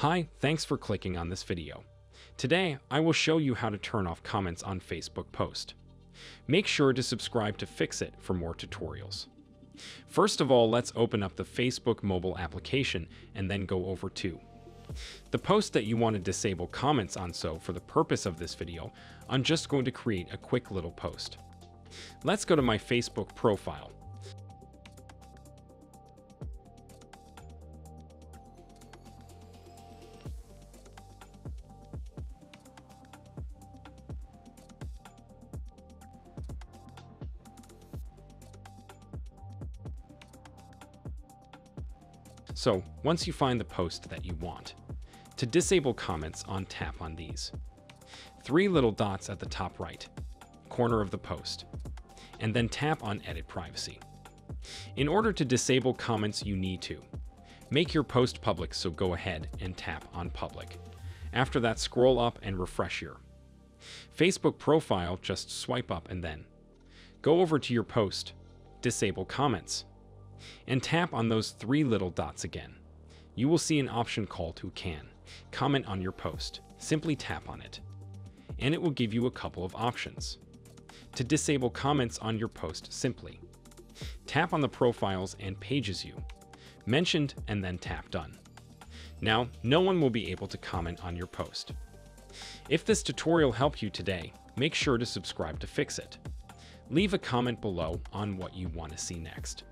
Hi, thanks for clicking on this video. Today, I will show you how to turn off comments on Facebook post. Make sure to subscribe to Fix-It for more tutorials. First of all, let's open up the Facebook mobile application and then go over to the post that you want to disable comments on so for the purpose of this video, I'm just going to create a quick little post. Let's go to my Facebook profile. So once you find the post that you want, to disable comments on tap on these. Three little dots at the top right, corner of the post, and then tap on Edit Privacy. In order to disable comments, you need to make your post public, so go ahead and tap on Public. After that, scroll up and refresh your Facebook profile, just swipe up and then go over to your post, disable comments, and tap on those three little dots again. You will see an option called Who Can. Comment on your post. Simply tap on it, and it will give you a couple of options. To disable comments on your post, simply tap on the profiles and pages you mentioned and then tap Done. Now, no one will be able to comment on your post. If this tutorial helped you today, make sure to subscribe to Fix It. Leave a comment below on what you want to see next.